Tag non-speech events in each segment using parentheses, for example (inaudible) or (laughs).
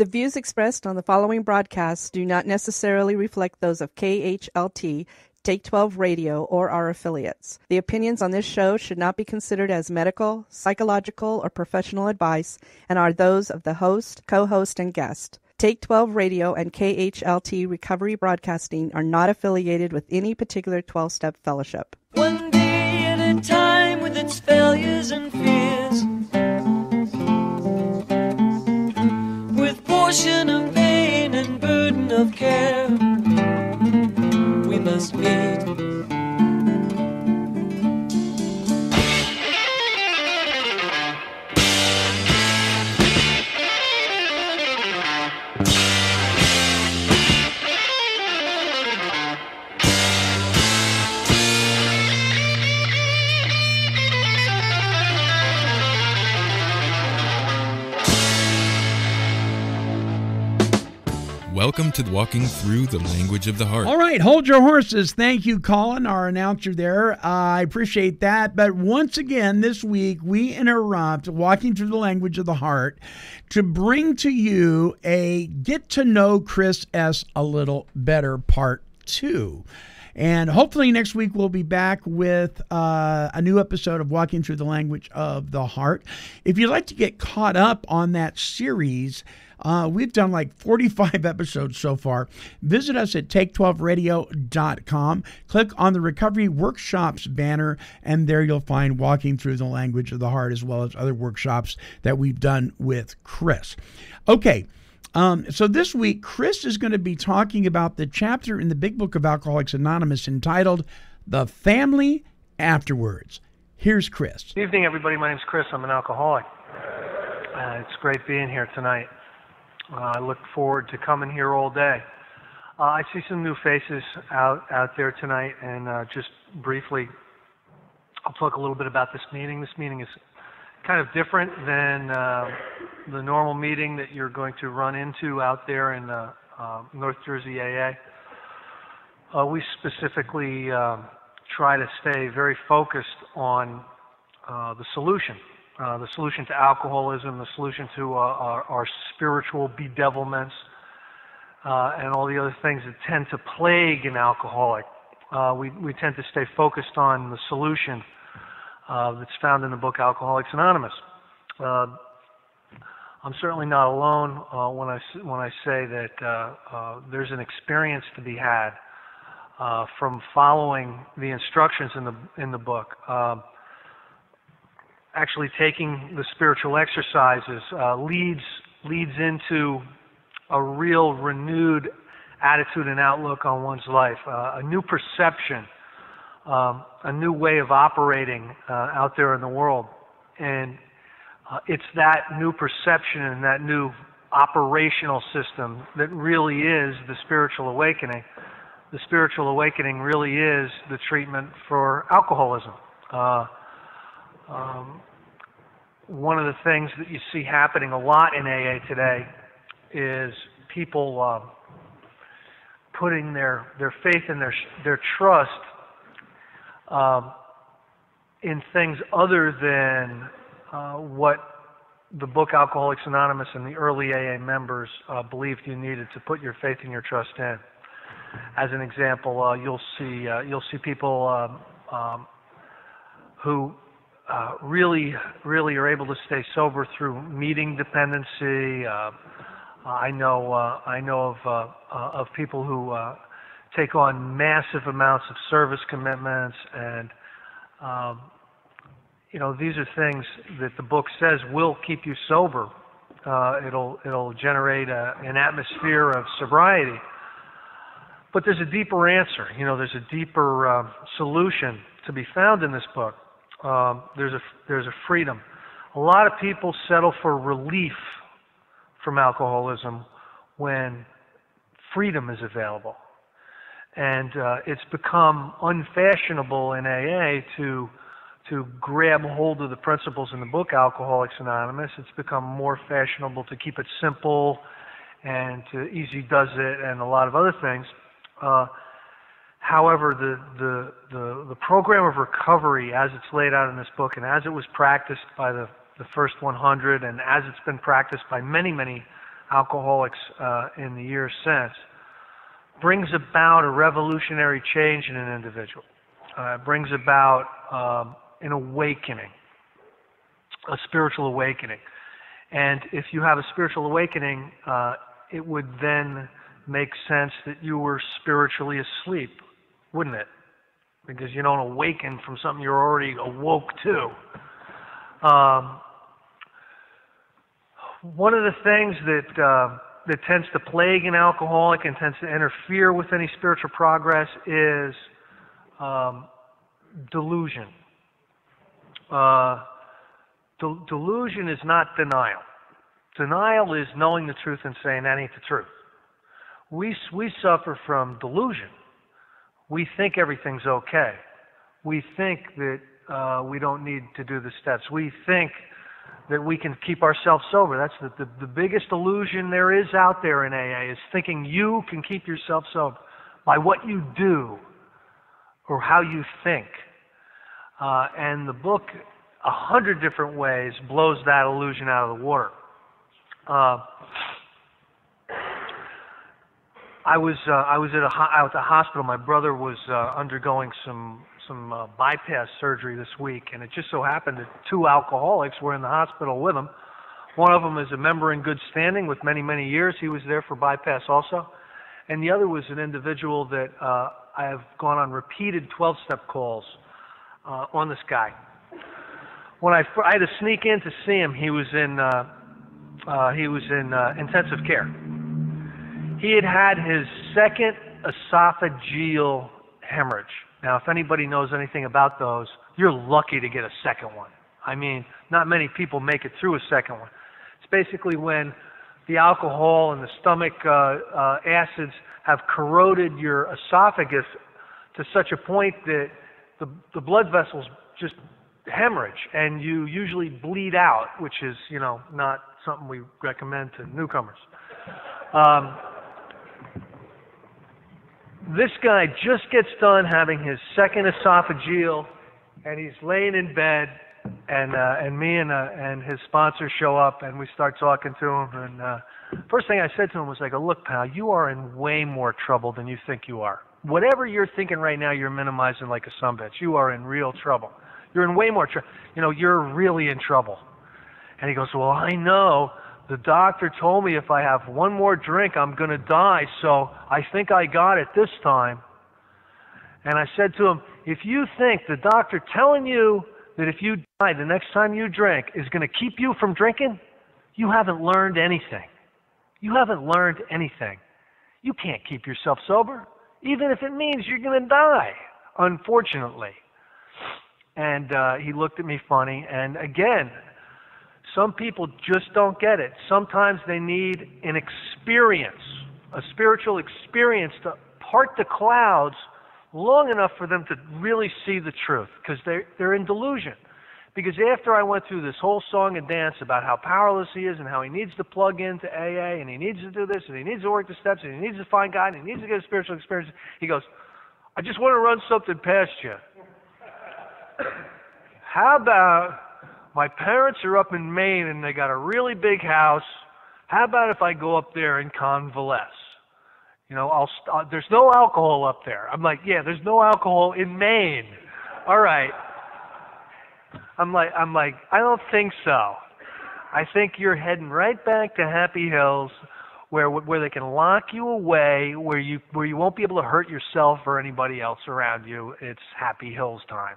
The views expressed on the following broadcasts do not necessarily reflect those of KHLT, Take 12 Radio, or our affiliates. The opinions on this show should not be considered as medical, psychological, or professional advice and are those of the host, co host, and guest. Take 12 Radio and KHLT Recovery Broadcasting are not affiliated with any particular 12 step fellowship. One day at a time with its failures and fears. Of pain and burden of care, we must meet. Welcome to Walking Through the Language of the Heart. All right, hold your horses. Thank you, Colin, our announcer there. Uh, I appreciate that. But once again, this week, we interrupt Walking Through the Language of the Heart to bring to you a Get to Know Chris S. a Little Better Part 2. And hopefully next week we'll be back with uh, a new episode of Walking Through the Language of the Heart. If you'd like to get caught up on that series, uh, we've done like 45 (laughs) episodes so far. Visit us at take12radio.com. Click on the Recovery Workshops banner, and there you'll find Walking Through the Language of the Heart as well as other workshops that we've done with Chris. Okay. Um, so this week, Chris is going to be talking about the chapter in the Big Book of Alcoholics Anonymous entitled The Family Afterwards. Here's Chris. Good evening, everybody. My name's Chris. I'm an alcoholic. Uh, it's great being here tonight. Uh, I look forward to coming here all day. Uh, I see some new faces out out there tonight, and uh, just briefly, I'll talk a little bit about this meeting. This meeting is kind of different than uh, the normal meeting that you're going to run into out there in uh, uh, North Jersey AA. Uh, we specifically uh, try to stay very focused on uh, the solution, uh, the solution to alcoholism, the solution to uh, our, our spiritual bedevilments, uh, and all the other things that tend to plague an alcoholic. Uh, we, we tend to stay focused on the solution uh, that's found in the book Alcoholics Anonymous. I'm certainly not alone when I when I say that there's an experience to be had from following the instructions in the in the book. Actually, taking the spiritual exercises leads leads into a real renewed attitude and outlook on one's life, a new perception um, a new way of operating uh, out there in the world. And uh, it's that new perception and that new operational system that really is the spiritual awakening. The spiritual awakening really is the treatment for alcoholism. Um, one of the things that you see happening a lot in AA today is people uh, putting their, their faith and their, their trust um, in things other than uh, what the book Alcoholics Anonymous and the early AA members uh, believed you needed to put your faith and your trust in. As an example, uh, you'll see uh, you'll see people um, um, who uh, really really are able to stay sober through meeting dependency. Uh, I know I know of of people who take on massive amounts of service commitments and um, you know these are things that the book says will keep you sober. Uh, it'll it'll generate a, an atmosphere of sobriety. But there's a deeper answer. You know there's a deeper uh, solution to be found in this book um, there's a there's a freedom a lot of people settle for relief from alcoholism when freedom is available and uh, it's become unfashionable in AA to to grab hold of the principles in the book Alcoholics Anonymous. It's become more fashionable to keep it simple and to easy does it and a lot of other things. Uh, however, the, the the the program of recovery, as it's laid out in this book, and as it was practiced by the the first 100, and as it's been practiced by many many alcoholics uh, in the years since, brings about a revolutionary change in an individual. Uh, it brings about um, an awakening, a spiritual awakening. And if you have a spiritual awakening, uh, it would then make sense that you were spiritually asleep, wouldn't it? Because you don't awaken from something you're already awoke to. Um, one of the things that uh, that tends to plague an alcoholic and tends to interfere with any spiritual progress is um, delusion. Uh, de- delusion is not denial. Denial is knowing the truth and saying that ain't the truth. We, we suffer from delusion. We think everything's okay. We think that uh, we don't need to do the steps. We think that we can keep ourselves sober. That's the, the, the biggest illusion there is out there in AA is thinking you can keep yourself sober by what you do or how you think. Uh, and the book, a hundred different ways, blows that illusion out of the water. Uh, I was uh, I was at a ho- at the hospital. My brother was uh, undergoing some some uh, bypass surgery this week, and it just so happened that two alcoholics were in the hospital with him. One of them is a member in good standing with many many years. He was there for bypass also, and the other was an individual that uh, I have gone on repeated 12-step calls uh, on this guy. When I, I had to sneak in to see him, he was in uh, uh, he was in uh, intensive care. He had had his second esophageal hemorrhage. Now, if anybody knows anything about those, you're lucky to get a second one. I mean, not many people make it through a second one. It's basically when the alcohol and the stomach uh, uh, acids have corroded your esophagus to such a point that the, the blood vessels just hemorrhage and you usually bleed out, which is, you know, not something we recommend to newcomers. Um, this guy just gets done having his second esophageal, and he's laying in bed, and uh, and me and uh, and his sponsor show up, and we start talking to him. And uh, first thing I said to him was like, "Look, pal, you are in way more trouble than you think you are. Whatever you're thinking right now, you're minimizing like a sumbitch. You are in real trouble. You're in way more trouble. You know, you're really in trouble." And he goes, "Well, I know." The doctor told me if I have one more drink, I'm going to die, so I think I got it this time. And I said to him, If you think the doctor telling you that if you die the next time you drink is going to keep you from drinking, you haven't learned anything. You haven't learned anything. You can't keep yourself sober, even if it means you're going to die, unfortunately. And uh, he looked at me funny. And again, some people just don't get it. Sometimes they need an experience, a spiritual experience to part the clouds long enough for them to really see the truth because they're, they're in delusion. Because after I went through this whole song and dance about how powerless he is and how he needs to plug into AA and he needs to do this and he needs to work the steps and he needs to find God and he needs to get a spiritual experience, he goes, I just want to run something past you. (coughs) how about my parents are up in Maine and they got a really big house. How about if I go up there and convalesce? You know, I'll st- uh, there's no alcohol up there. I'm like, yeah, there's no alcohol in Maine. All right. I'm like, I'm like, I don't think so. I think you're heading right back to Happy Hills, where where they can lock you away, where you where you won't be able to hurt yourself or anybody else around you. It's Happy Hills time.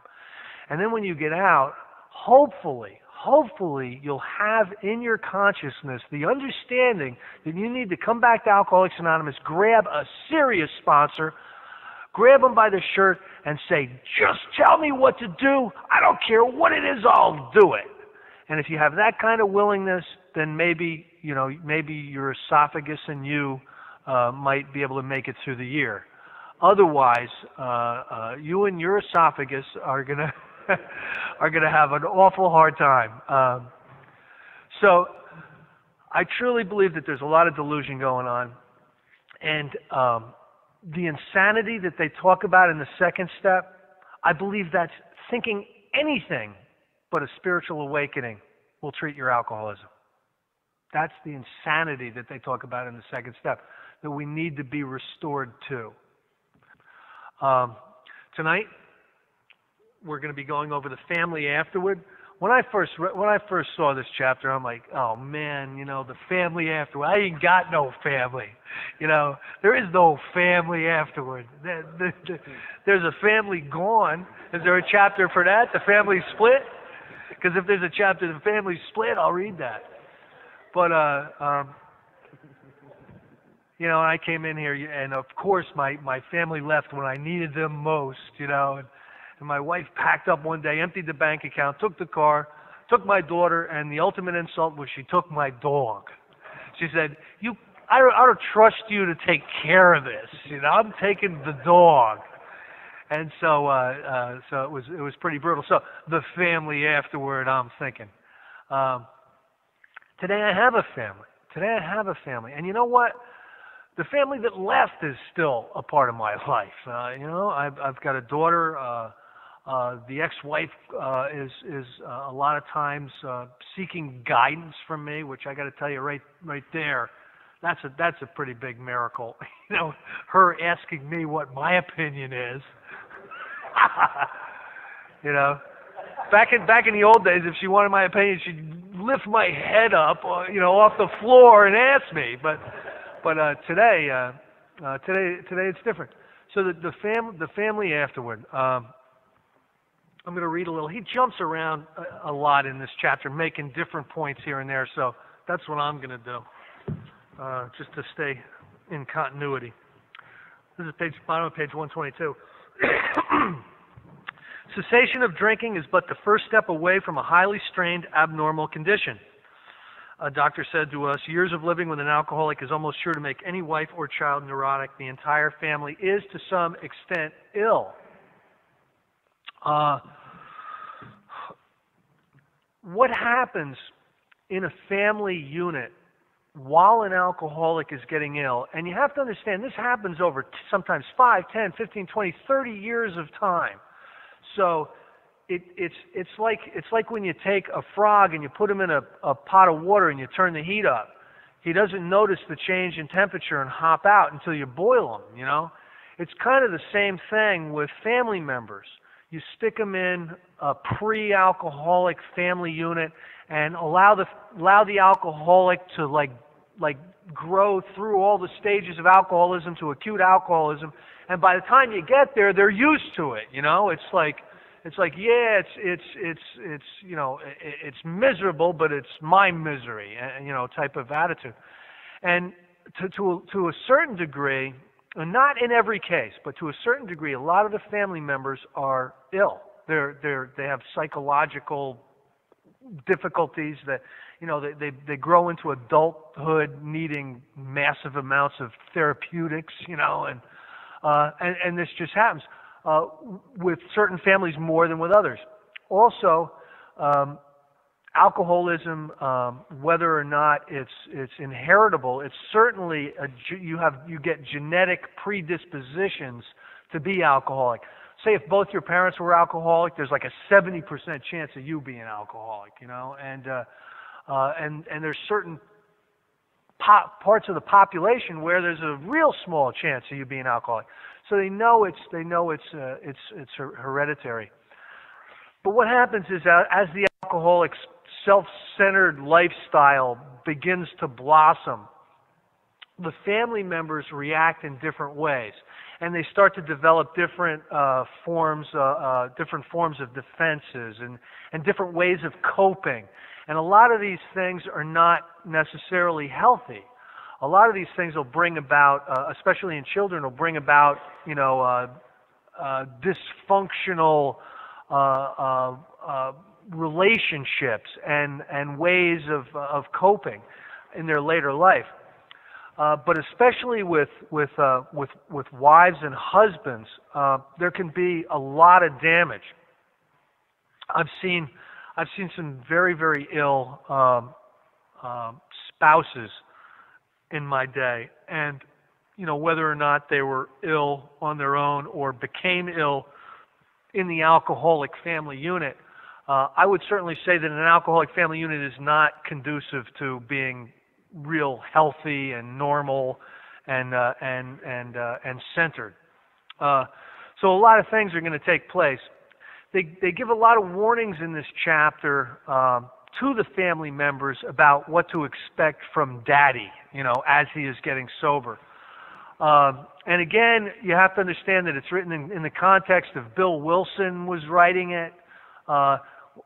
And then when you get out, hopefully, hopefully you'll have in your consciousness the understanding that you need to come back to Alcoholics Anonymous, grab a serious sponsor, grab them by the shirt, and say, just tell me what to do. I don't care what it is, I'll do it. And if you have that kind of willingness, then maybe, you know, maybe your esophagus and you uh, might be able to make it through the year. Otherwise, uh, uh, you and your esophagus are going (laughs) to (laughs) are going to have an awful hard time. Um, so I truly believe that there's a lot of delusion going on. And um, the insanity that they talk about in the second step, I believe that's thinking anything but a spiritual awakening will treat your alcoholism. That's the insanity that they talk about in the second step that we need to be restored to. Um, tonight, we're going to be going over the family afterward. When I first when I first saw this chapter, I'm like, oh man, you know, the family afterward. I ain't got no family. You know, there is no family afterward. There's a family gone. Is there a chapter for that? The family split? Because if there's a chapter, the family split, I'll read that. But uh, um, you know, I came in here, and of course, my my family left when I needed them most. You know, and, and my wife packed up one day, emptied the bank account, took the car, took my daughter, and the ultimate insult was she took my dog. She said, "You, I don't, I don't trust you to take care of this. You know, I'm taking the dog." And so, uh, uh, so it was it was pretty brutal. So the family afterward, I'm thinking. Um, today I have a family. Today I have a family, and you know what? the family that left is still a part of my (laughs) life. Uh, you know, I've I've got a daughter. Uh, uh, the ex-wife uh, is is uh, a lot of times uh, seeking guidance from me, which I got to tell you right right there. That's a that's a pretty big miracle. (laughs) you know, her asking me what my opinion is. (laughs) you know, back in back in the old days, if she wanted my opinion, she'd lift my head up, uh, you know, off the floor and ask me. But but uh, today, uh, uh, today, today it's different. So the the family, the family afterward. Um, I'm going to read a little. He jumps around a, a lot in this chapter, making different points here and there. So that's what I'm going to do, uh, just to stay in continuity. This is page bottom of page 122. (clears throat) Cessation of drinking is but the first step away from a highly strained abnormal condition a doctor said to us, years of living with an alcoholic is almost sure to make any wife or child neurotic. The entire family is, to some extent, ill. Uh, what happens in a family unit while an alcoholic is getting ill? And you have to understand, this happens over sometimes 5, 10, 15, 20, 30 years of time. So it, it's it's like it's like when you take a frog and you put him in a, a pot of water and you turn the heat up. He doesn't notice the change in temperature and hop out until you boil him. You know, it's kind of the same thing with family members. You stick them in a pre-alcoholic family unit and allow the allow the alcoholic to like like grow through all the stages of alcoholism to acute alcoholism. And by the time you get there they're used to it you know? It's like it's like yeah it's it's it's it's you know it's miserable but it's my misery and you know type of attitude. And to to to a certain degree not in every case but to a certain degree a lot of the family members are ill they're they're they have psychological difficulties that you know they they they grow into adulthood needing massive amounts of therapeutics you know and uh and and this just happens uh, with certain families more than with others. Also, um, alcoholism, um, whether or not it's it's inheritable, it's certainly a, you have you get genetic predispositions to be alcoholic. Say if both your parents were alcoholic, there's like a 70% chance of you being alcoholic, you know, and uh, uh, and and there's certain po- parts of the population where there's a real small chance of you being alcoholic. So they know it's they know it's uh, it's it's hereditary. But what happens is as the alcoholic's self-centered lifestyle begins to blossom, the family members react in different ways, and they start to develop different uh, forms, uh, uh, different forms of defenses, and and different ways of coping. And a lot of these things are not necessarily healthy a lot of these things will bring about, uh, especially in children, will bring about, you know, uh, uh, dysfunctional relationships and and ways of of coping in their later life. Uh, but especially with with uh, with with wives and husbands, uh, there can be a lot of damage. I've seen I've seen some very very ill um, uh, spouses in my day. And, you know, whether or not they were ill on their own or became ill in the alcoholic family unit, uh, I would certainly say that an alcoholic family unit is not conducive to being real healthy and normal and uh, and and uh, and centered. Uh, so a lot of things are going to take place. They they give a lot of warnings in this chapter um, to the family members about what to expect from Daddy, you know, as he is getting sober. Um, and again, you have to understand that it's written in, in the context of Bill Wilson was writing it. Uh,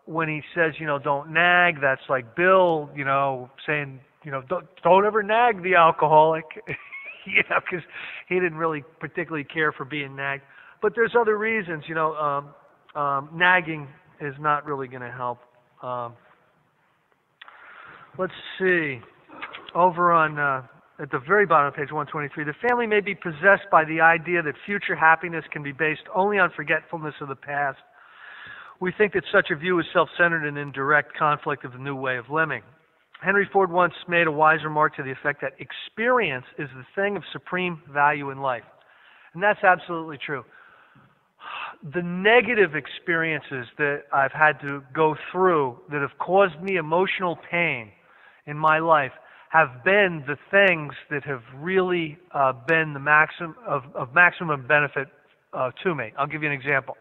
when he says, you know, don't nag, that's like Bill, you know, saying, you know, don't, don't ever nag the alcoholic, (laughs) you know, because he didn't really particularly care for being nagged. But there's other reasons, you know, um, um, nagging is not really going to help. Um, let's see, over on uh, at the very bottom of page 123, the family may be possessed by the idea that future happiness can be based only on forgetfulness of the past we think that such a view is self centered and in direct conflict of the new way of living. Henry Ford once made a wise remark to the effect that experience is the thing of supreme value in life. And that's absolutely true. The negative experiences that I've had to go through that have caused me emotional pain in my life have been the things that have really uh, been the maximum of, of maximum benefit uh, to me. I'll give you an example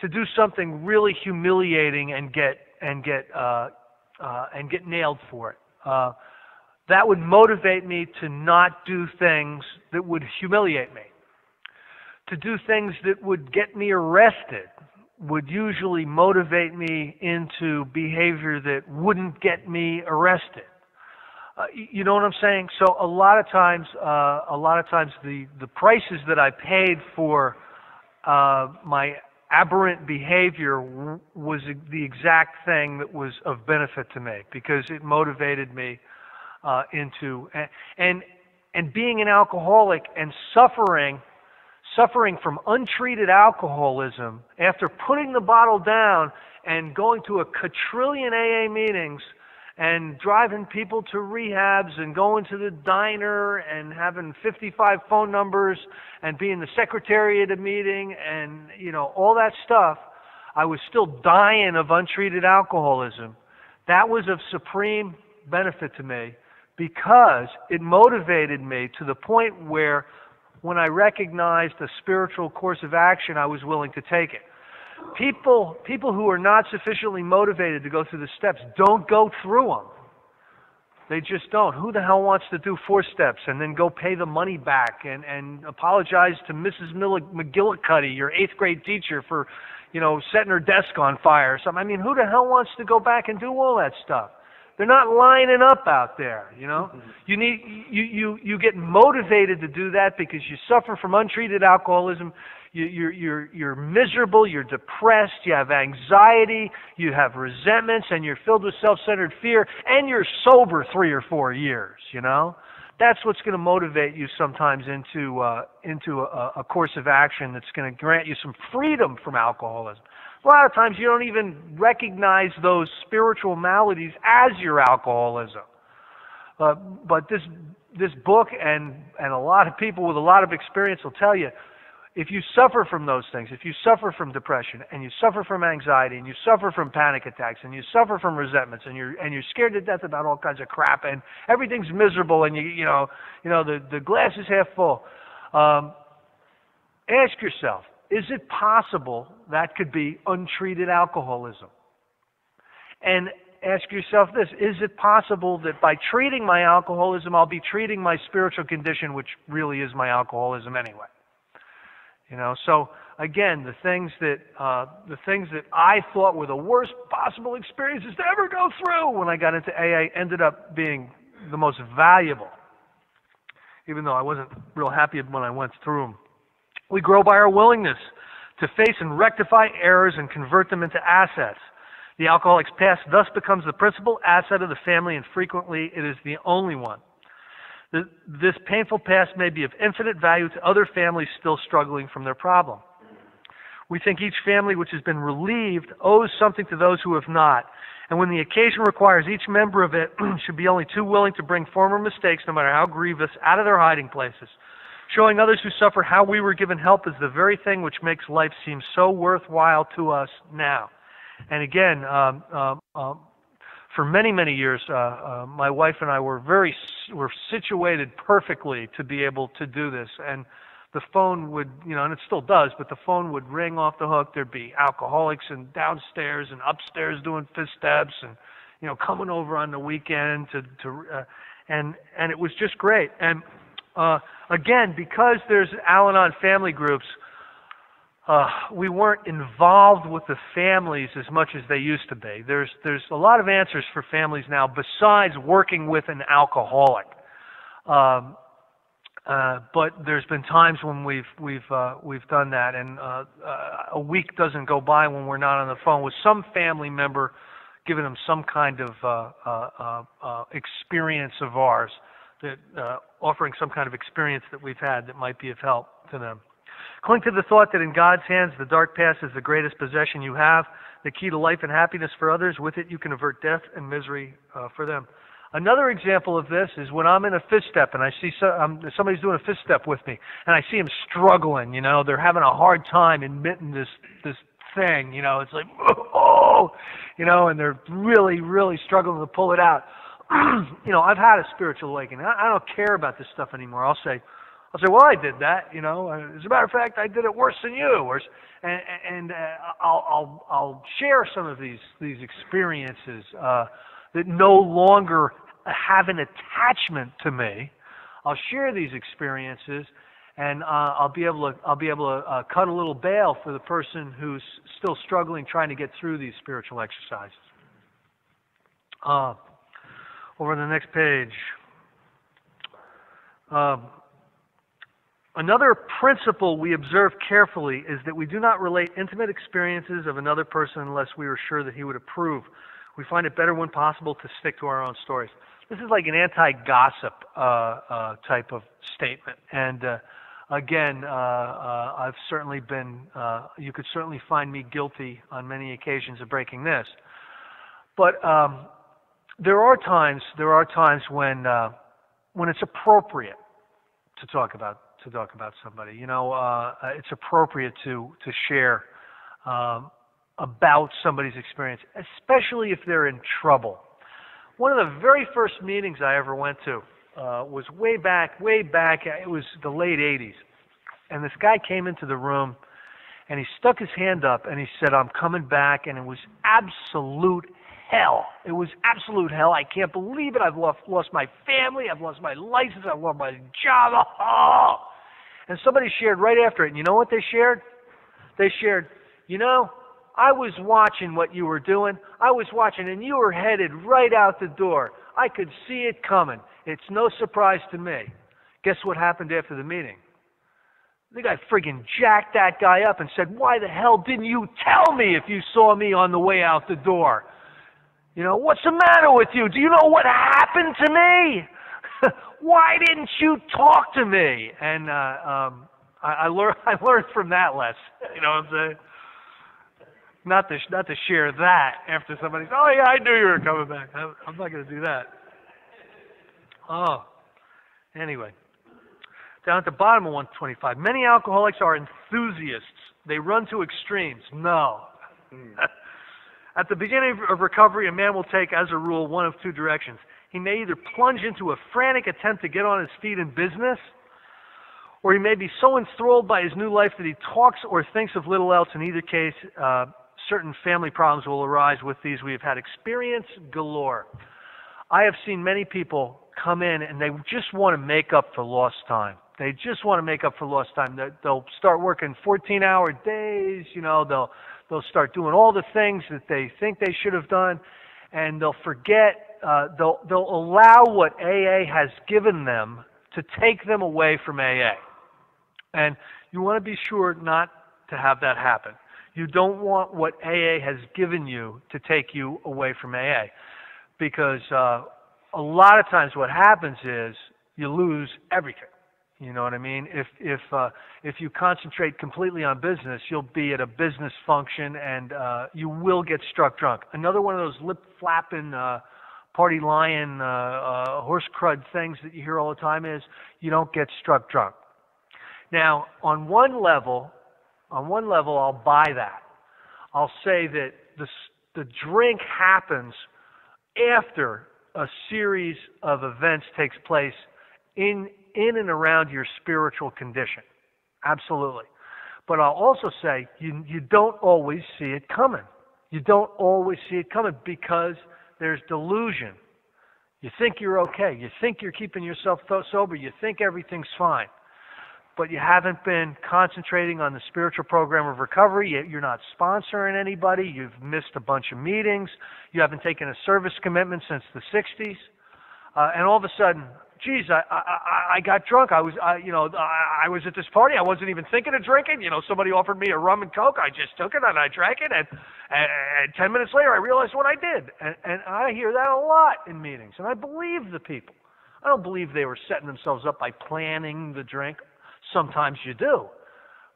to do something really humiliating and get and get uh, uh, and get nailed for it. Uh, that would motivate me to not do things that would humiliate me. To do things that would get me arrested would usually motivate me into behavior that wouldn't get me arrested. Uh, you know what I'm saying? So a lot of times, uh, a lot of times the the prices that I paid for uh, my aberrant behavior was the exact thing that was of benefit to me because it motivated me uh, into and and being an alcoholic and suffering suffering from untreated alcoholism after putting the bottle down and going to a quadrillion AA meetings and driving people to rehabs and going to the diner and having 55 phone numbers and being the secretary at a meeting and you know all that stuff i was still dying of untreated alcoholism. That was of supreme benefit to me because it motivated me to the point where when i recognized a spiritual course of action i was willing to take it People, people who are not sufficiently motivated to go through the steps don't go through them. They just don't. Who the hell wants to do four steps and then go pay the money back and, and apologize to Mrs. McGillicuddy, your eighth grade teacher, for, you know, setting her desk on fire or something? I mean, who the hell wants to go back and do all that stuff? They're not lining up out there, you know. Mm-hmm. You need you you you get motivated to do that because you suffer from untreated alcoholism you're, you're, you're miserable, you're depressed, you have anxiety, you have resentments, and you're filled with self centered fear, and you're sober three or four years, you know? That's what's going to motivate you sometimes into, uh, into a, a course of action that's going to grant you some freedom from alcoholism. A lot of times you don't even recognize those spiritual maladies as your alcoholism. Uh, but this this book and and a lot of people with a lot of experience will tell you if you suffer from those things, if you suffer from depression and you suffer from anxiety and you suffer from panic attacks and you suffer from resentments and you're and you're scared to death about all kinds of crap and everything's miserable and you you know you know the the glass is half full, um, ask yourself: Is it possible that could be untreated alcoholism? And ask yourself this: Is it possible that by treating my alcoholism, I'll be treating my spiritual condition, which really is my alcoholism anyway? You know, so again, the things that uh, the things that I thought were the worst possible experiences to ever go through when I got into AA ended up being the most valuable. Even though I wasn't real happy when I went through them. We grow by our willingness to face and rectify errors and convert them into assets. The alcoholic's past thus becomes the principal asset of the family, and frequently it is the only one. This painful past may be of infinite value to other families still struggling from their problem. We think each family which has been relieved owes something to those who have not. And when the occasion requires, each member of it (clears throat) should be only too willing to bring former mistakes, no matter how grievous, out of their hiding places. Showing others who suffer how we were given help is the very thing which makes life seem so worthwhile to us now. And again, um, um, um, for many many years, uh, uh, my wife and I were very were situated perfectly to be able to do this, and the phone would you know, and it still does, but the phone would ring off the hook. There'd be alcoholics and downstairs and upstairs doing fifth steps and you know coming over on the weekend to to uh, and and it was just great. And uh, again, because there's Al-Anon family groups we weren't involved with the families as much as they used to be. There's there's a lot of answers for families now besides working with an alcoholic. Um, uh, but there's been times when we've we've uh, we've done that, and uh, uh, a week doesn't go by when we're not on the phone with some family member, giving them some kind of uh, uh, uh, uh, experience of ours, that uh, offering some kind of experience that we've had that might be of help to them. Cling to the thought that in God's hands the dark past is the greatest possession you have, the key to life and happiness for others. With it, you can avert death and misery uh, for them. Another example of this is when I'm in a fifth step and I see so, um, somebody's doing a fifth step with me, and I see them struggling. You know, they're having a hard time admitting this this thing. You know, it's like (laughs) oh, you know, and they're really really struggling to pull it out. (clears throat) you know, I've had a spiritual awakening. I, I don't care about this stuff anymore. I'll say, I'll say, well, I did that, you know. As a matter of fact, I did it worse than you. Or, and and uh, I'll, I'll I'll share some of these these experiences uh, that no longer have an attachment to me. I'll share these experiences, and uh, I'll be able to I'll be able to uh, cut a little bail for the person who's still struggling trying to get through these spiritual exercises. Uh, over the next page. Um, Another principle we observe carefully is that we do not relate intimate experiences of another person unless we are sure that he would approve. We find it better when possible to stick to our own stories. This is like an anti-gossip uh, uh, type of statement, and uh, again, uh, uh, I've certainly been. Uh, you could certainly find me guilty on many occasions of breaking this, but um, there are times. There are times when when it's appropriate to talk about to talk about somebody. You know, uh, it's appropriate to to share um, about somebody's experience, especially if they're in trouble. One of the very first meetings I ever went to uh, was way back, way back. It was the late '80s, and this guy came into the room, and he stuck his hand up and he said, "I'm coming back," and it was absolute hell. It was absolute hell. I can't believe it. I've lost, lost my family. I've lost my license. I've lost my job. Oh. (laughs) And somebody shared right after it. And you know what they shared? They shared, you know, I was watching what you were doing. I was watching, and you were headed right out the door. I could see it coming. It's no surprise to me. Guess what happened after the meeting? The guy friggin' jacked that guy up and said, Why the hell didn't you tell me if you saw me on the way out the door? You know, what's the matter with you? Do you know what happened to me? (laughs) Why didn't you talk to me? And uh, um, I, I learned (laughs) I learned from that lesson. (laughs) You know what I'm saying? Not to not to share that after somebody's. Oh yeah, I knew you were coming back. I'm, I'm not going to do that. Oh, anyway. Down at the bottom of 125, many alcoholics are enthusiasts. They run to extremes. No. Hmm. At the beginning of recovery, a man will take, as a rule, one of two directions. He may either plunge into a frantic attempt to get on his feet in business, or he may be so enthralled by his new life that he talks or thinks of little else. In either case, uh, certain family problems will arise with these. We have had experience galore. I have seen many people come in and they just want to make up for lost time. They just want to make up for lost time. They'll start working 14 hour days, you know, they'll, they'll start doing all the things that they think they should have done, and they'll forget uh, they'll, they'll allow what AA has given them to take them away from AA. And you want to be sure not to have that happen. You don't want what AA has given you to take you away from AA. Because uh, a lot of times what happens is you lose everything. You know what I mean? If if uh, if you concentrate completely on business, you'll be at a business function and uh, you will get struck drunk. Another one of those lip flapping uh, party lion, uh, uh, horse crud things that you hear all the time is you don't get struck drunk. Now, on one level, on one level, I'll buy that. I'll say that the the drink happens after a series of events takes place in in and around your spiritual condition. Absolutely. But I'll also say you you don't always see it coming. You don't always see it coming because there's delusion. You think you're okay. You think you're keeping yourself sober. You think everything's fine. But you haven't been concentrating on the spiritual program of recovery. You're not sponsoring anybody. You've missed a bunch of meetings. You haven't taken a service commitment since the 60s. Uh, and all of a sudden, geez, I, I, I got drunk. I was, I, you know, I, I was at this party. I wasn't even thinking of drinking. You know, somebody offered me a rum and coke. I just took it and I drank it. And, and, and ten minutes later, I realized what I did. And, and I hear that a lot in meetings. And I believe the people. I don't believe they were setting themselves up by planning the drink. Sometimes you do,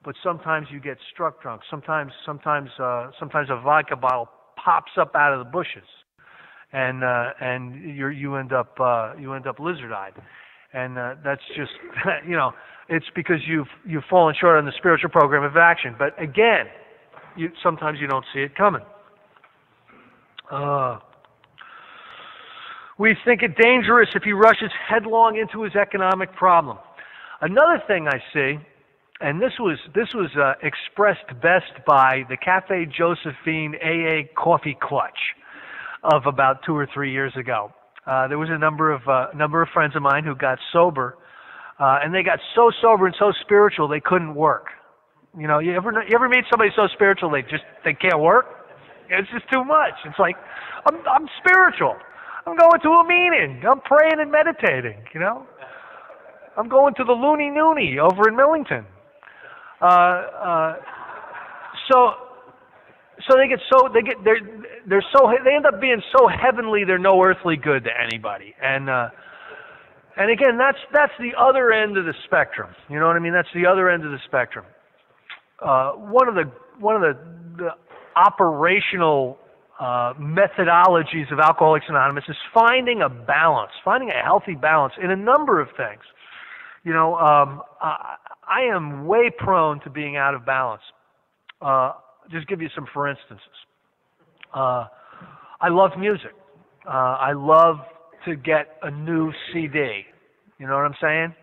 but sometimes you get struck drunk. Sometimes, sometimes, uh, sometimes a vodka bottle pops up out of the bushes and uh, and you you end up uh, you end up lizard-eyed, and uh, that's just (laughs) you know it's because you've you've fallen short on the spiritual program of action. But again, you sometimes you don't see it coming. Uh, we think it dangerous if he rushes headlong into his economic problem. Another thing I see, and this was this was uh, expressed best by the Cafe Josephine AA Coffee Clutch of about two or three years ago. Uh, there was a number of uh, number of friends of mine who got sober, uh, and they got so sober and so spiritual they couldn't work. You know, you ever you ever meet somebody so spiritual they just they can't work? It's just too much. It's like I'm I'm spiritual. I'm going to a meeting. I'm praying and meditating. You know, I'm going to the Loony Noony over in Millington. Uh, uh, so so they get so they get they're they're so they end up being so heavenly they're no earthly good to anybody and uh and again that's that's the other end of the spectrum you know what i mean that's the other end of the spectrum uh one of the one of the, the operational uh, methodologies of Alcoholics Anonymous is finding a balance, finding a healthy balance in a number of things. You know, um, I, I am way prone to being out of balance. Uh, just give you some for instances. Uh, I love music. Uh, I love to get a new CD. You know what I'm saying?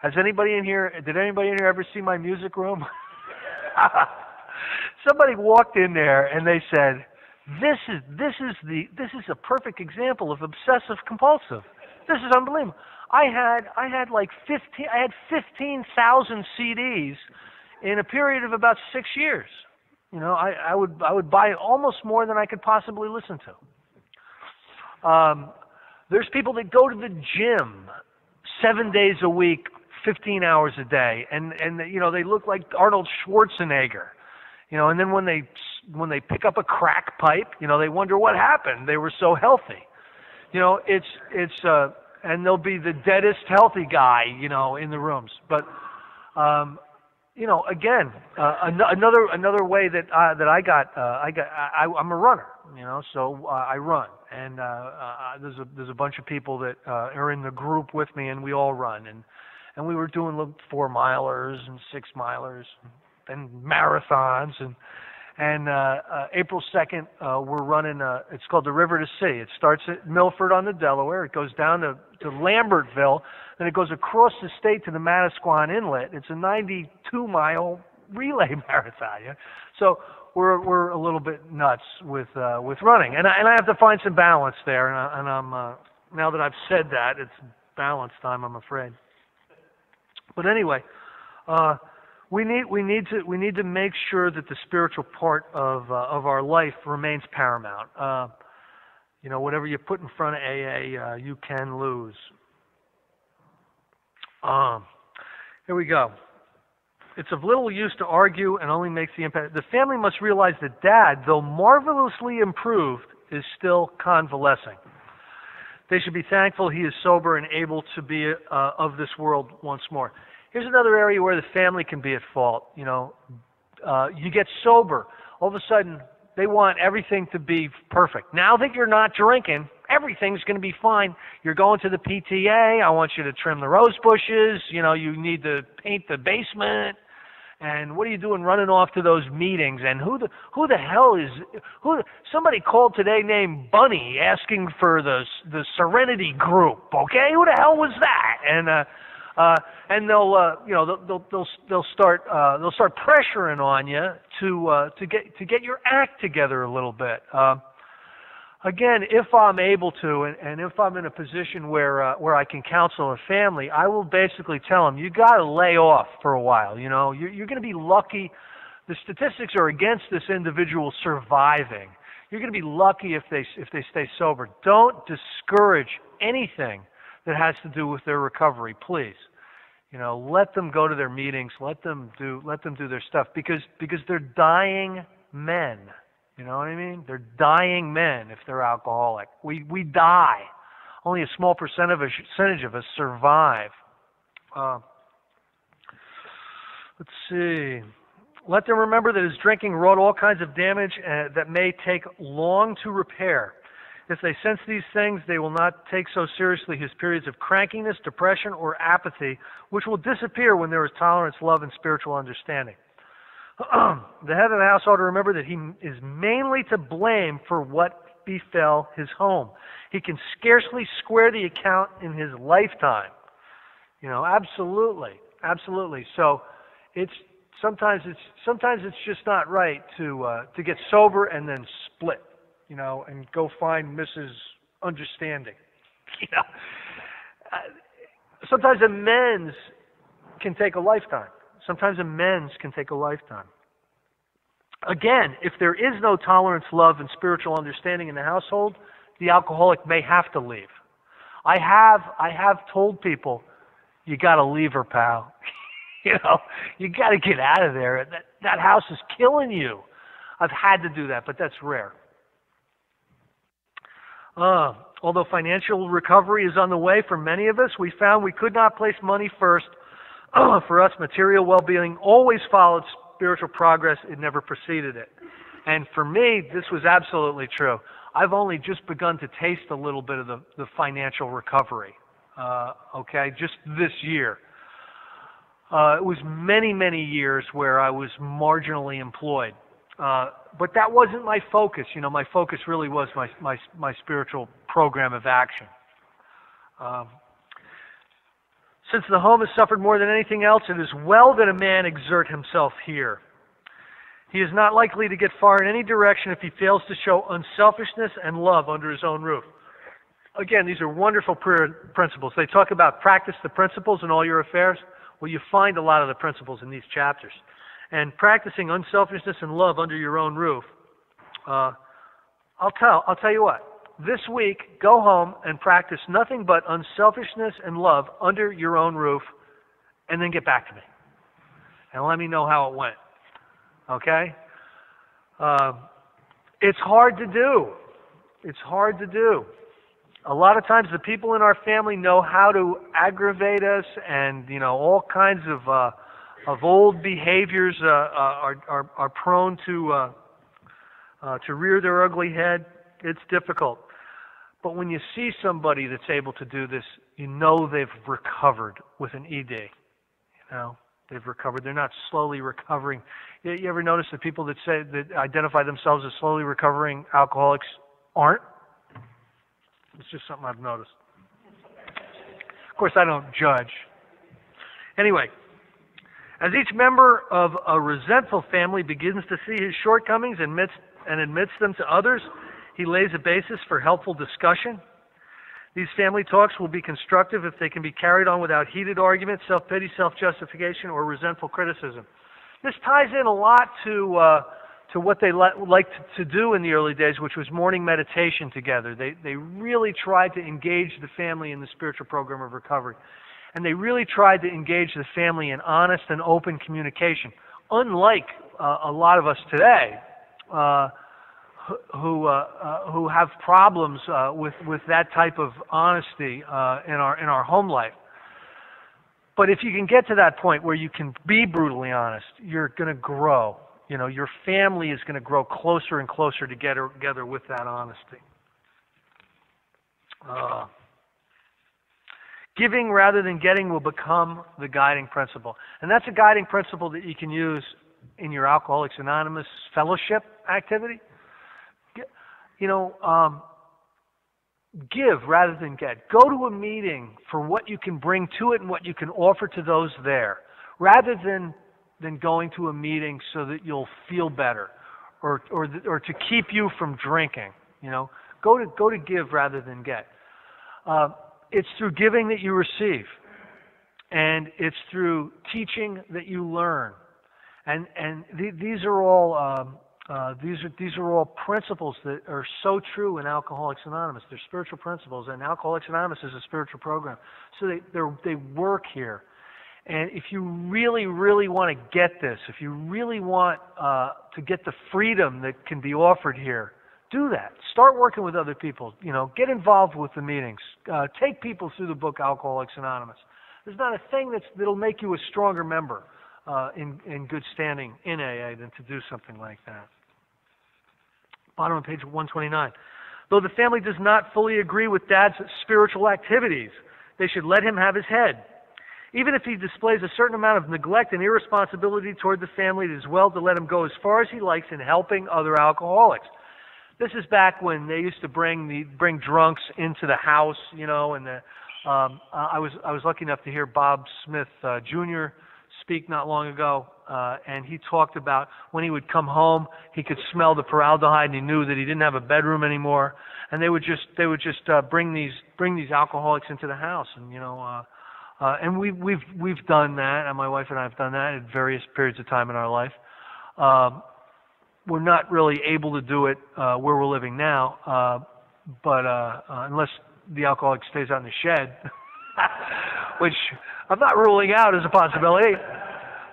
Has anybody in here? Did anybody in here ever see my music room? (laughs) Somebody walked in there and they said, "This is this is the this is a perfect example of obsessive compulsive. This is unbelievable." I had I had like 15 I had 15,000 CDs in a period of about 6 years. You know, I, I would I would buy almost more than I could possibly listen to. Um, there's people that go to the gym seven days a week, 15 hours a day, and and you know they look like Arnold Schwarzenegger. You know, and then when they when they pick up a crack pipe, you know, they wonder what happened. They were so healthy. You know, it's it's uh, and they'll be the deadest healthy guy, you know, in the rooms. But um, you know, again, uh, an- another another way that uh, that I got uh, I got I, I'm a runner, you know, so uh, I run, and uh, uh, there's a there's a bunch of people that uh, are in the group with me, and we all run, and and we were doing four milers and six milers, and marathons, and and uh, uh, April 2nd, uh, we're running. Uh, it's called the River to Sea. It starts at Milford on the Delaware. It goes down to, to Lambertville. Then it goes across the state to the Manasquan Inlet. It's a 92 mile relay (laughs) marathon. Yeah? So we're we're a little bit nuts with uh, with running, and I, and I have to find some balance there. And, I, and I'm uh, now that I've said that, it's balance time. I'm afraid. But anyway. Uh, we need we need to we need to make sure that the spiritual part of uh, of our life remains paramount. Uh, you know, whatever you put in front of AA, uh, you can lose. Um, here we go. It's of little use to argue and only makes the impact. The family must realize that dad, though marvelously improved, is still convalescing. They should be thankful he is sober and able to be uh, of this world once more. Here's another area where the family can be at fault. You know, uh, you get sober, all of a sudden they want everything to be perfect. Now that you're not drinking, everything's going to be fine. You're going to the PTA. I want you to trim the rose bushes. You know, you need to paint the basement. And what are you doing running off to those meetings? And who the who the hell is who? Somebody called today named Bunny asking for the the Serenity Group. Okay, who the hell was that? And uh, uh, and they'll uh, you know they'll they'll they'll, they'll start uh, they'll start pressuring on you to uh, to get to get your act together a little bit. Uh, again, if I'm able to, and, and if I'm in a position where uh, where I can counsel a family, I will basically tell them you got to lay off for a while. You know, you're, you're going to be lucky. The statistics are against this individual surviving. You're going to be lucky if they if they stay sober. Don't discourage anything that has to do with their recovery, please. You know, let them go to their meetings. Let them do let them do their stuff because because they're dying men. You know what I mean? They're dying men if they're alcoholic. We we die. Only a small percent of us, percentage of us survive. Uh, let's see. Let them remember that his drinking wrought all kinds of damage uh, that may take long to repair. If they sense these things, they will not take so seriously his periods of crankiness, depression, or apathy, which will disappear when there is tolerance, love, and spiritual understanding. (clears throat) the head of the household to remember that he is mainly to blame for what befell his home. He can scarcely square the account in his lifetime. You know, absolutely, absolutely. So it's sometimes it's sometimes it's just not right to uh, to get sober and then split. You know, and go find Mrs. Understanding. (laughs) You know, uh, sometimes amends can take a lifetime. Sometimes amends can take a lifetime. Again, if there is no tolerance, love, and spiritual understanding in the household, the alcoholic may have to leave. I have I have told people, you got to leave her, pal. (laughs) you know, you got to get out of there. That that house is killing you. I've had to do that, but that's rare. Uh, although financial recovery is on the way for many of us, we found we could not place money first for us, material well being always followed spiritual progress, it never preceded it. And for me, this was absolutely true. I've only just begun to taste a little bit of the, the financial recovery, uh, okay, just this year. Uh, it was many, many years where I was marginally employed. Uh, but that wasn't my focus. You know, my focus really was my, my, my spiritual program of action. Um, since the home has suffered more than anything else, it is well that a man exert himself here. He is not likely to get far in any direction if he fails to show unselfishness and love under his own roof. Again, these are wonderful prayer principles. They talk about practice the principles in all your affairs. Well, you find a lot of the principles in these chapters. And practicing unselfishness and love under your own roof. Uh, I'll tell. I'll tell you what this week, go home and practice nothing but unselfishness and love under your own roof, and then get back to me. And let me know how it went. Okay? Uh, it's hard to do. It's hard to do. A lot of times, the people in our family know how to aggravate us, and you know all kinds of uh, of old behaviors uh, uh are, are are prone to uh, uh, to rear their ugly head. It's difficult. But when you see somebody that's able to do this, you know they've recovered with an E day. You know, they've recovered. They're not slowly recovering. You, ever notice the people that say that identify themselves as slowly recovering alcoholics aren't? It's just something I've noticed. Of course, I don't judge. Anyway, as each member of a resentful family begins to see his shortcomings and admits, and admits them to others, he lays a basis for helpful discussion. These family talks will be constructive if they can be carried on without heated argument, self pity, self justification, or resentful criticism. This ties in a lot to, uh, to what they li- liked to do in the early days, which was morning meditation together. They, they really tried to engage the family in the spiritual program of recovery. And they really tried to engage the family in honest and open communication. Unlike uh, a lot of us today, uh, who uh, uh, who have problems uh, with with that type of honesty uh, in our in our home life. But if you can get to that point where you can be brutally honest, you're going to grow. You know, your family is going to grow closer and closer together together with that honesty. Uh, Giving rather than getting will become the guiding principle. And that's a guiding principle that you can use in your Alcoholics Anonymous fellowship activity. You know, um, give rather than get. Go to a meeting for what you can bring to it and what you can offer to those there, rather than than going to a meeting so that you'll feel better, or or or to keep you from drinking. You know, go to go to give rather than get. Uh, it's through giving that you receive, and it's through teaching that you learn, and and th- these are all um, uh, these are these are all principles that are so true in Alcoholics Anonymous. They're spiritual principles, and Alcoholics Anonymous is a spiritual program, so they they work here. And if you really, really want to get this, if you really want uh, to get the freedom that can be offered here, do that. Start working with other people. You know, get involved with the meetings. Uh, take people through the book Alcoholics Anonymous. There's not a thing that's, that'll make you a stronger member uh, in, in good standing in AA than to do something like that. Bottom of page 129. Though the family does not fully agree with dad's spiritual activities, they should let him have his head. Even if he displays a certain amount of neglect and irresponsibility toward the family, it is well to let him go as far as he likes in helping other alcoholics. This is back when they used to bring the bring drunks into the house, you know, and the, um, I was I was lucky enough to hear Bob Smith uh, Jr. speak not long ago, uh, and he talked about when he would come home, he could smell the formaldehyde, and he knew that he didn't have a bedroom anymore. And they would just they would just uh, bring these bring these alcoholics into the house, and you know, uh, uh, and we we've we've done that, and my wife and I have done that at various periods of time in our life. Um, we're not really able to do it uh, where we're living now, uh, but uh, uh, unless the alcoholic stays out in the shed, (laughs) which I'm not ruling out as a possibility.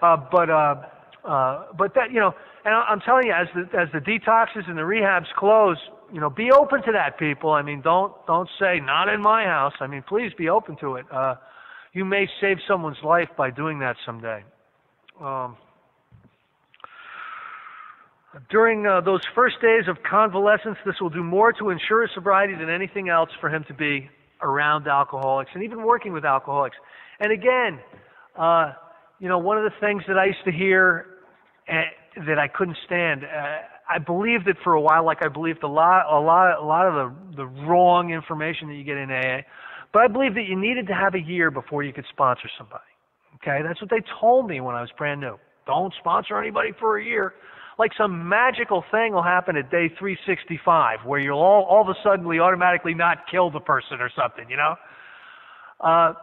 Uh, but uh, uh, but that you know, and I'm telling you, as the as the detoxes and the rehabs close, you know, be open to that, people. I mean, don't don't say not in my house. I mean, please be open to it. Uh, you may save someone's life by doing that someday. Um, during uh, those first days of convalescence, this will do more to ensure his sobriety than anything else for him to be around alcoholics and even working with alcoholics. And again, uh, you know, one of the things that I used to hear uh, that I couldn't stand, uh, I believed it for a while, like I believed a lot, a lot, a lot of the the wrong information that you get in AA. But I believed that you needed to have a year before you could sponsor somebody. Okay, that's what they told me when I was brand new. Don't sponsor anybody for a year like some magical thing will happen at day 365 where you'll all, all of a sudden automatically not kill the person or something, you know? Uh,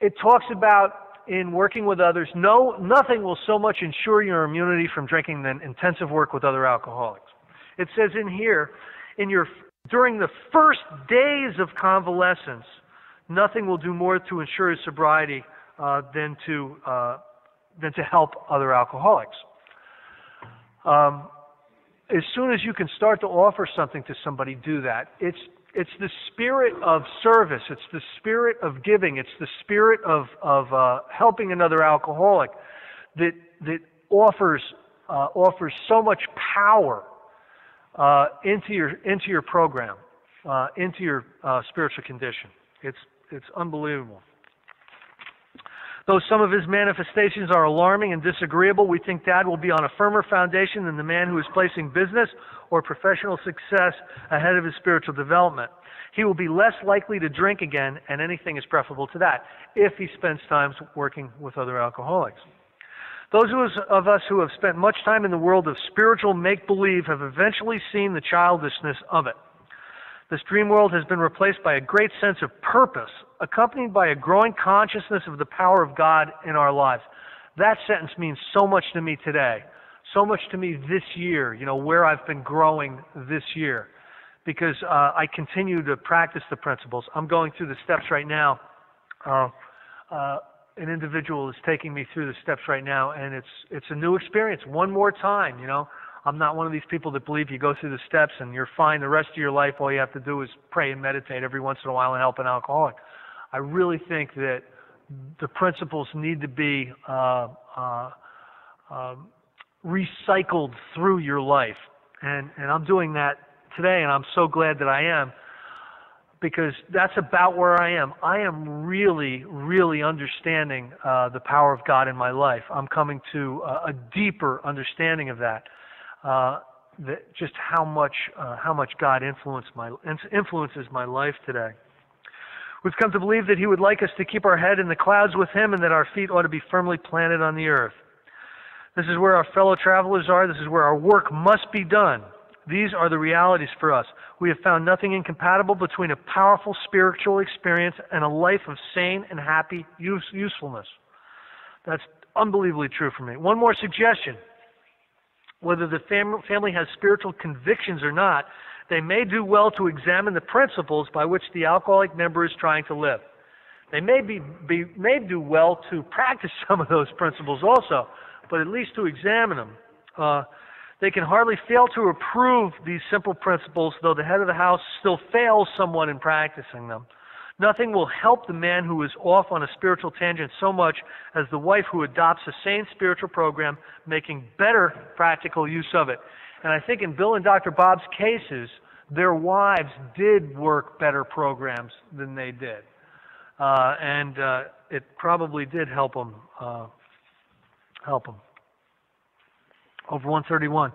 it talks about in working with others, no, nothing will so much ensure your immunity from drinking than intensive work with other alcoholics. It says in here, in your, during the first days of convalescence, nothing will do more to ensure his sobriety uh, than to uh, than to help other alcoholics. Um, as soon as you can start to offer something to somebody, do that. It's it's the spirit of service. It's the spirit of giving. It's the spirit of of uh, helping another alcoholic that that offers uh, offers so much power uh, into your into your program, uh, into your uh, spiritual condition. It's it's unbelievable. Though some of his manifestations are alarming and disagreeable, we think Dad will be on a firmer foundation than the man who is placing business or professional success ahead of his spiritual development. He will be less likely to drink again, and anything is preferable to that, if he spends time working with other alcoholics. Those of us who have spent much time in the world of spiritual make believe have eventually seen the childishness of it. This dream world has been replaced by a great sense of purpose, accompanied by a growing consciousness of the power of God in our lives. That sentence means so much to me today, so much to me this year, you know, where I've been growing this year, because uh, I continue to practice the principles. I'm going through the steps right now. Uh, uh, an individual is taking me through the steps right now, and it's it's a new experience. One more time, you know. I'm not one of these people that believe you go through the steps and you're fine the rest of your life. All you have to do is pray and meditate every once in a while and help an alcoholic. I really think that the principles need to be uh, uh, um, recycled through your life, and and I'm doing that today, and I'm so glad that I am. because that's about where I am. I am really, really understanding uh, the power of God in my life. I'm coming to uh, a deeper understanding of that. Uh, that just how much uh, how much God influenced my influences my life today. We've come to believe that He would like us to keep our head in the clouds with Him, and that our feet ought to be firmly planted on the earth. This is where our fellow travelers are. This is where our work must be done. These are the realities for us. We have found nothing incompatible between a powerful spiritual experience and a life of sane and happy use, usefulness. That's unbelievably true for me. One more suggestion. Whether the fam- family has spiritual convictions or not, they may do well to examine the principles by which the alcoholic member is trying to live. They may, be, be, may do well to practice (laughs) some of those principles also, but at least to examine them. Uh, they can hardly fail to approve these simple principles, though the head of the house still fails somewhat in practicing them. Nothing will help the man who is off on a spiritual tangent so much as the wife who adopts a sane spiritual program, making better practical use of it. And I think in Bill and Dr. Bob's cases, their wives did work better programs than they did. Uh, and uh, it probably did help them. Uh, help them over 131.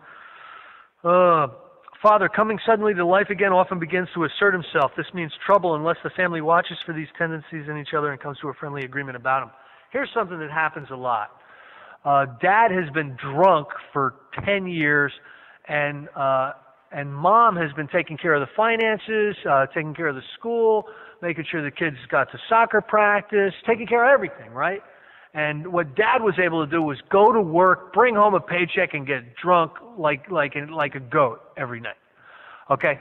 Father, coming suddenly to life again often begins to assert himself. This means trouble unless the family watches for these tendencies in each other and comes to a friendly agreement about them. Here's something that happens a lot. Uh, dad has been drunk for 10 years, and uh, and mom has been taking care of the finances, uh, taking care of the school, making sure the kids got to soccer practice, taking care of everything, right? And what dad was able to do was go to work, bring home a paycheck, and get drunk like like like a goat every night. Okay.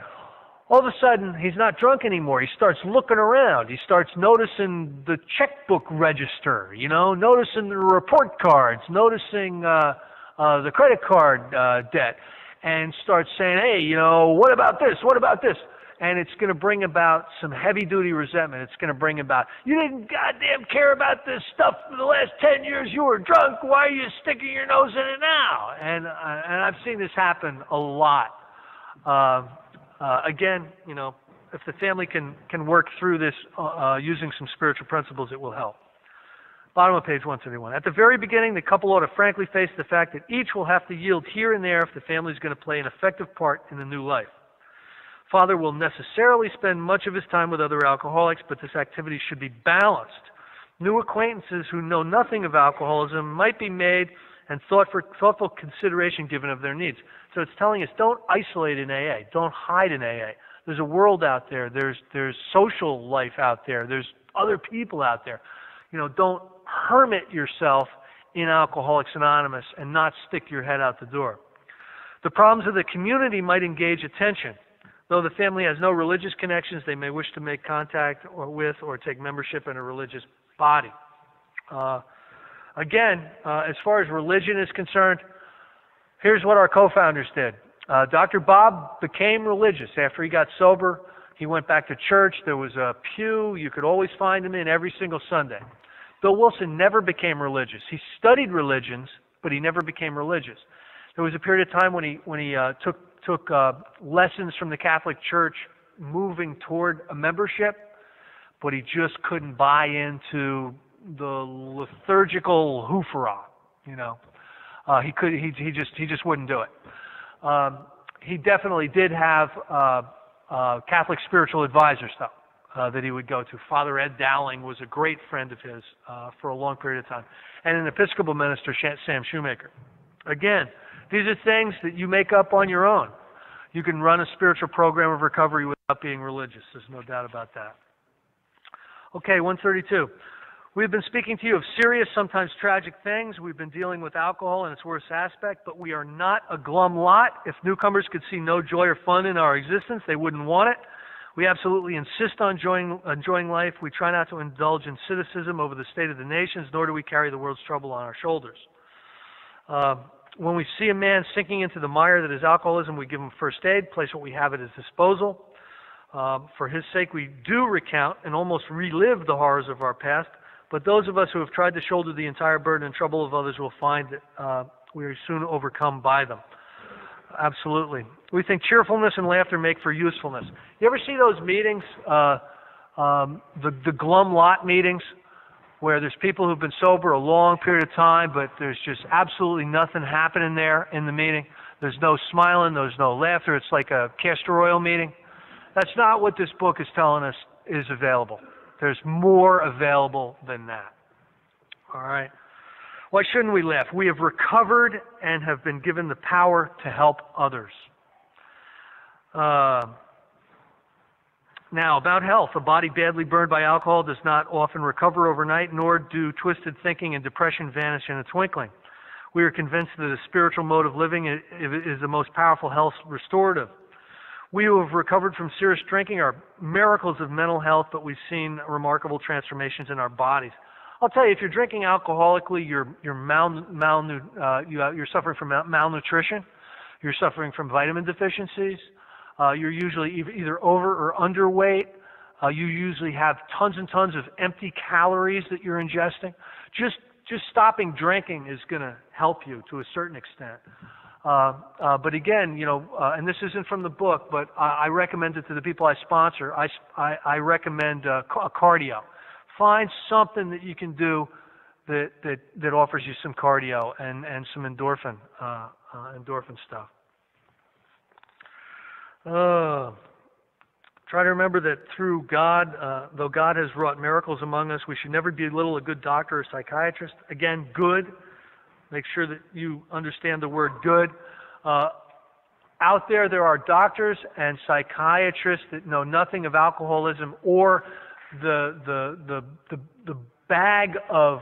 All of a sudden, he's not drunk anymore. He starts looking around. He starts noticing the checkbook register. You know, noticing the report cards, noticing uh, uh, the credit card uh, debt, and starts saying, "Hey, you know, what about this? What about this?" And it's going to bring about some heavy duty resentment. It's going to bring about, you didn't goddamn care about this stuff for the last 10 years. You were drunk. Why are you sticking your nose in it now? And, uh, and I've seen this happen a lot. Uh, uh, again, you know, if the family can, can work through this uh, uh using some spiritual principles, it will help. Bottom of page 131. At the very beginning, the couple ought to frankly face the fact that each will have to yield here and there if the family is going to play an effective part in the new life. Father will necessarily spend much of his time with other alcoholics, but this activity should be balanced. New acquaintances who know nothing of alcoholism might be made and thought for, thoughtful consideration given of their needs. So it's telling us don't isolate in AA, don't hide in AA. There's a world out there. There's there's social life out there. There's other people out there. You know, don't hermit yourself in Alcoholics Anonymous and not stick your head out the door. The problems of the community might engage attention. Though the family has no religious connections, they may wish to make contact or with or take membership in a religious body. Uh, again, uh, as far as religion is concerned, here's what our co-founders did. Uh, Dr. Bob became religious after he got sober. He went back to church. There was a pew you could always find him in every single Sunday. Bill Wilson never became religious. He studied religions, but he never became religious. There was a period of time when he when he uh, took took uh, lessons from the Catholic Church moving toward a membership, but he just couldn't buy into the liturgical hoofera. You know, uh, he could he he just he just wouldn't do it. Um, he definitely did have uh, uh, Catholic spiritual advisors though. Uh, that he would go to. Father Ed Dowling was a great friend of his uh, for a long period of time, and an Episcopal minister, Sam Shoemaker. Again, these are things that you make up on your own. You can run a spiritual program of recovery without being religious. There's no doubt about that. Okay, 132. We've been speaking to you of serious, sometimes tragic things. We've been dealing with alcohol and its worst aspect, but we are not a glum lot. If newcomers could see no joy or fun in our existence, they wouldn't want it. We absolutely insist on enjoying, enjoying life. We try not to indulge in cynicism over the state of the nations, nor do we carry the world's trouble on our shoulders. Uh, when we see a man sinking into the mire that is alcoholism, we give him first aid, place what we have at his disposal. Uh, for his sake, we do recount and almost relive the horrors of our past. But those of us who have tried to shoulder the entire burden and trouble of others will find that uh, we are soon overcome by them. Absolutely. We think cheerfulness and laughter make for usefulness. You ever see those meetings, uh, um, the, the glum lot meetings, where there's people who've been sober a long period of time, but there's just absolutely nothing happening there in the meeting? There's no smiling, there's no laughter. It's like a castor oil meeting. That's not what this book is telling us is available. There's more available than that. All right. Why shouldn't we laugh? We have recovered and have been given the power to help others. Uh, now, about health. A body badly burned by alcohol does not often recover overnight, nor do twisted thinking and depression vanish in a twinkling. We are convinced that a spiritual mode of living is the most powerful health restorative. We who have recovered from serious drinking are miracles of mental health, but we've seen remarkable transformations in our bodies. I'll tell you, if you're drinking alcoholically, you're you're mal, malnu, uh, you, uh, you're suffering from malnutrition, you're suffering from vitamin deficiencies, uh, you're usually either over or underweight. Uh, you usually have tons and tons of empty calories that you're ingesting. Just just stopping drinking is going to help you to a certain extent. Uh, uh, but again, you know, uh, and this isn't from the book, but I, I recommend it to the people I sponsor. I, I, I recommend uh, cardio. Find something that you can do that that that offers you some cardio and and some endorphin uh, uh, endorphin stuff. Uh, try to remember that through God, uh, though God has wrought miracles among us, we should never belittle a good doctor or psychiatrist. Again, good. Make sure that you understand the word good. Uh, out there, there are doctors and psychiatrists that know nothing of alcoholism or the the the the, the bag of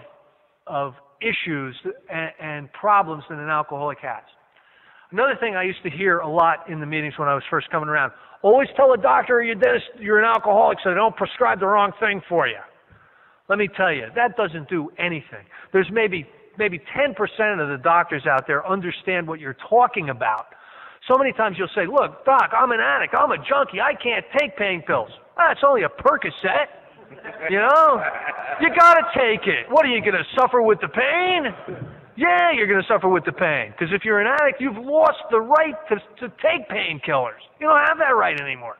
of issues and, and problems that an alcoholic has. Another thing I used to hear a lot in the meetings when I was first coming around: always tell a doctor or your dentist you're an alcoholic so they don't prescribe the wrong thing for you. Let me tell you, that doesn't do anything. There's maybe maybe 10% of the doctors out there understand what you're talking about. So many times you'll say, "Look, doc, I'm an addict. I'm a junkie. I can't take pain pills." Ah, it's only a Percocet. You know? You gotta take it. What are you gonna suffer with the pain? Yeah, you're gonna suffer with the pain. Because if you're an addict, you've lost the right to, to take painkillers. You don't have that right anymore.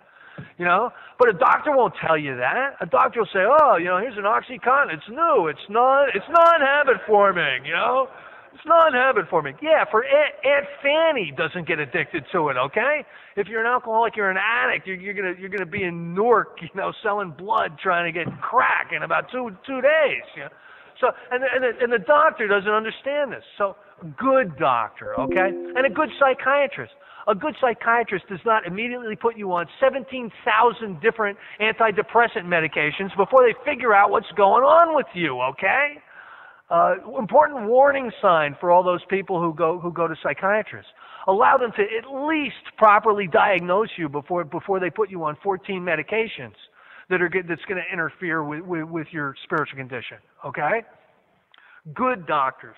You know? But a doctor won't tell you that. A doctor will say, oh, you know, here's an Oxycontin. It's new. It's non, it's non-habit forming, you know? It's non-habit forming. Yeah, for Aunt, Aunt Fanny doesn't get addicted to it. Okay, if you're an alcoholic, you're an addict. You're, you're gonna you're gonna be in Newark, you know, selling blood, trying to get crack in about two two days. You know? So and and the, and the doctor doesn't understand this. So good doctor, okay, and a good psychiatrist. A good psychiatrist does not immediately put you on 17,000 different antidepressant medications before they figure out what's going on with you, okay? Uh, important warning sign for all those people who go who go to psychiatrists. Allow them to at least properly diagnose you before before they put you on 14 medications that are that's going to interfere with, with, with your spiritual condition. Okay. Good doctors,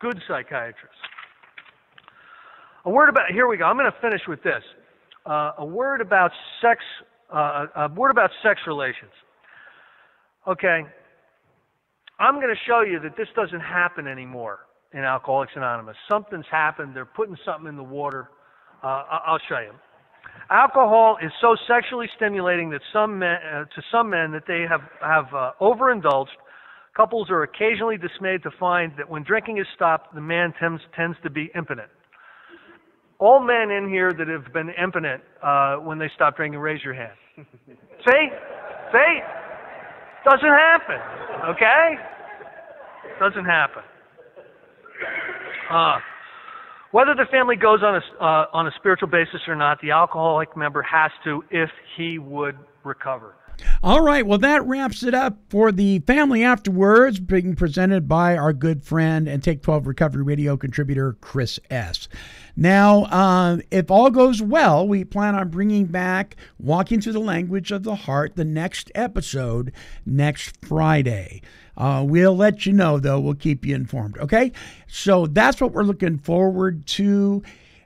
good psychiatrists. A word about here we go. I'm going to finish with this. Uh, a word about sex. Uh, a word about sex relations. Okay I'm going to show you that this doesn't happen anymore in Alcoholics Anonymous. Something's happened. They're putting something in the water. Uh, I'll show you. Alcohol is so sexually stimulating that some men, uh, to some men that they have have uh, overindulged. Couples are occasionally dismayed to find that when drinking is stopped, the man tends tends to be impotent. All men in here that have been impotent uh, when they stop drinking, raise your hand. (laughs) See, see, doesn't happen. Okay? Doesn't happen. Uh, whether the family goes on a, uh, on a spiritual basis or not, the alcoholic member has to if he would recover. All right, well, that wraps it up for the family afterwards, being presented by our good friend and Take 12 Recovery Radio contributor, Chris S. Now, uh, if all goes well, we plan on bringing back Walking Through the Language of the Heart, the next episode, next Friday. Uh, we'll let you know, though. We'll keep you informed. Okay? So that's what we're looking forward to.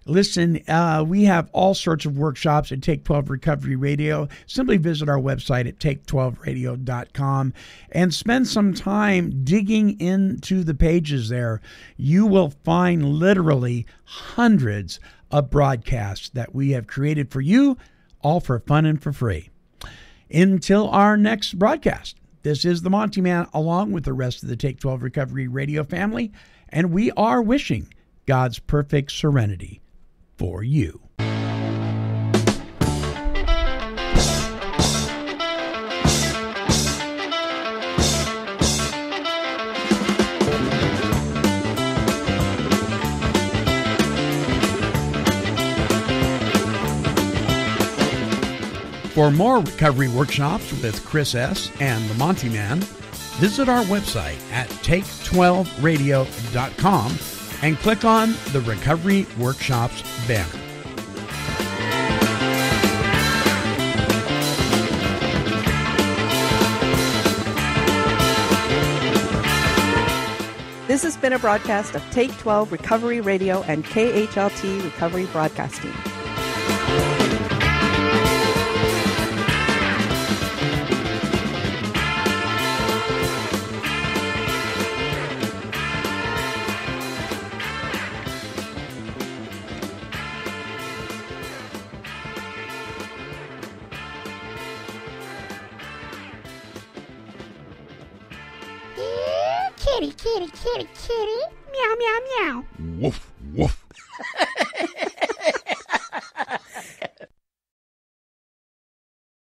Listen, uh, we have all sorts of workshops at Take 12 Recovery Radio. Simply visit our website at take12radio.com and spend some time digging into the pages there. You will find literally hundreds of broadcasts that we have created for you, all for fun and for free. Until our next broadcast, this is the Monty Man along with the rest of the Take 12 Recovery Radio family, and we are wishing God's perfect serenity for you. For more recovery workshops with Chris S. and the Monty Man, visit our website at take12radio.com and click on the Recovery Workshops banner. This has been a broadcast of Take 12 Recovery Radio and KHLT Recovery Broadcasting.